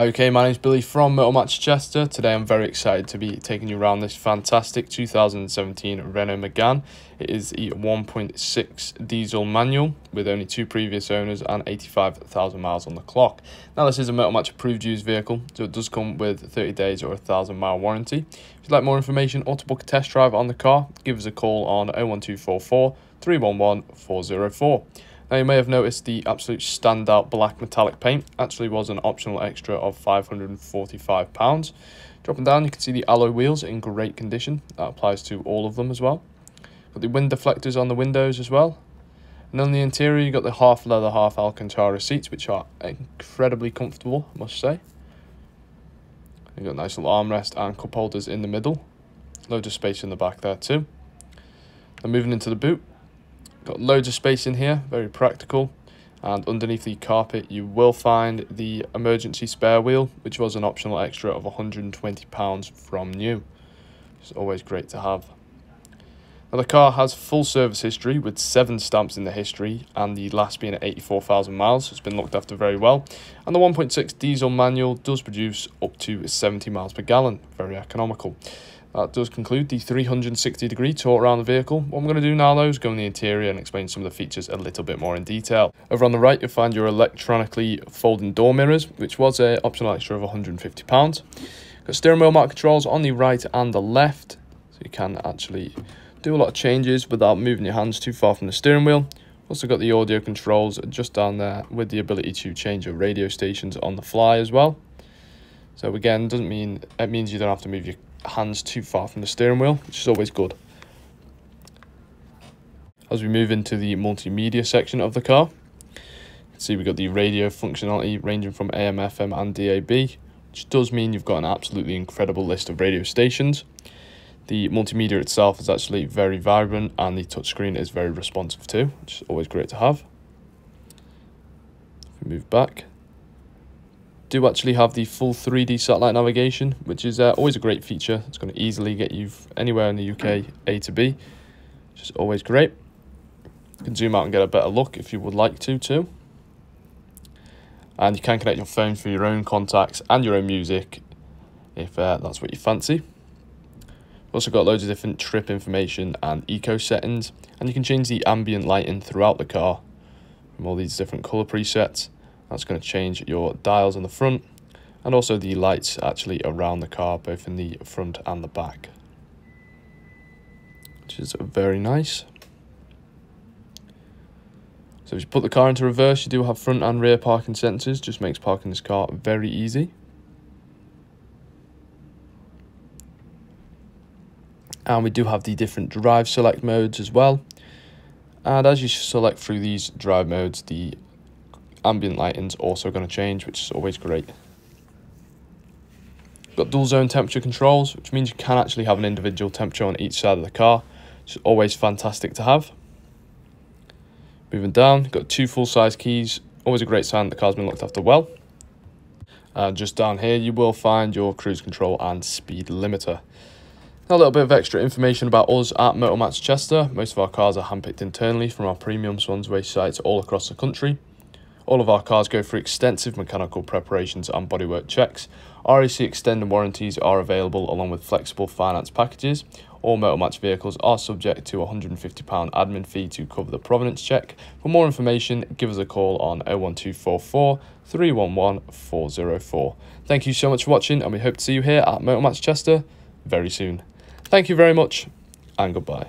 Okay, my name's Billy from Motor Match Chester. Today I'm very excited to be taking you around this fantastic 2017 Renault Megane. It is a 1.6 diesel manual with only two previous owners and 85,000 miles on the clock. Now this is a Motor Match approved used vehicle, so it does come with 30 days or a 1,000 mile warranty. If you'd like more information or to book a test drive on the car, give us a call on 01244 311 404. Now you may have noticed the absolute standout black metallic paint actually was an optional extra of £545. Dropping down you can see the alloy wheels in great condition, that applies to all of them as well. Got the wind deflectors on the windows as well. And on the interior you got the half leather half Alcantara seats which are incredibly comfortable I must say. You've got nice little armrest and cup holders in the middle. Loads of space in the back there too. And moving into the boot, Got loads of space in here, very practical. And underneath the carpet, you will find the emergency spare wheel, which was an optional extra of £120 from new. It's always great to have. Now the car has full service history with seven stamps in the history and the last being at 84,000 miles. So it's been looked after very well. And the 1.6 diesel manual does produce up to 70 miles per gallon, very economical. That does conclude the 360 degree tour around the vehicle. What I'm going to do now though is go in the interior and explain some of the features a little bit more in detail. Over on the right you'll find your electronically folding door mirrors which was a optional extra of £150. Got steering wheel mount controls on the right and the left so you can actually do a lot of changes without moving your hands too far from the steering wheel. Also got the audio controls just down there with the ability to change your radio stations on the fly as well. So again, doesn't mean it means you don't have to move your hands too far from the steering wheel, which is always good. As we move into the multimedia section of the car, you see we've got the radio functionality ranging from AM, FM and DAB, which does mean you've got an absolutely incredible list of radio stations. The multimedia itself is actually very vibrant and the touchscreen is very responsive too, which is always great to have. If we move back, do actually have the full 3D satellite navigation, which is uh, always a great feature. It's going to easily get you anywhere in the UK, A to B, which is always great. You can zoom out and get a better look if you would like to too. And you can connect your phone for your own contacts and your own music if uh, that's what you fancy. Also got loads of different trip information and eco settings, and you can change the ambient lighting throughout the car from all these different color presets. That's going to change your dials on the front and also the lights actually around the car, both in the front and the back, which is very nice. So if you put the car into reverse, you do have front and rear parking sensors, just makes parking this car very easy. And we do have the different drive select modes as well. And as you select through these drive modes, the ambient lighting's also going to change, which is always great. Got dual zone temperature controls, which means you can actually have an individual temperature on each side of the car, which is always fantastic to have. Moving down, got two full-size keys, always a great sign that the car's been looked after well. And just down here, you will find your cruise control and speed limiter. Now a little bit of extra information about us at Motor Match Chester. Most of our cars are handpicked internally from our premium Swansway sites all across the country. All of our cars go through extensive mechanical preparations and bodywork checks. RAC extended warranties are available along with flexible finance packages. All Motor Match vehicles are subject to a £150 admin fee to cover the provenance check. For more information, give us a call on 01244 311 404. Thank you so much for watching and we hope to see you here at Motor Match Chester very soon. Thank you very much and goodbye.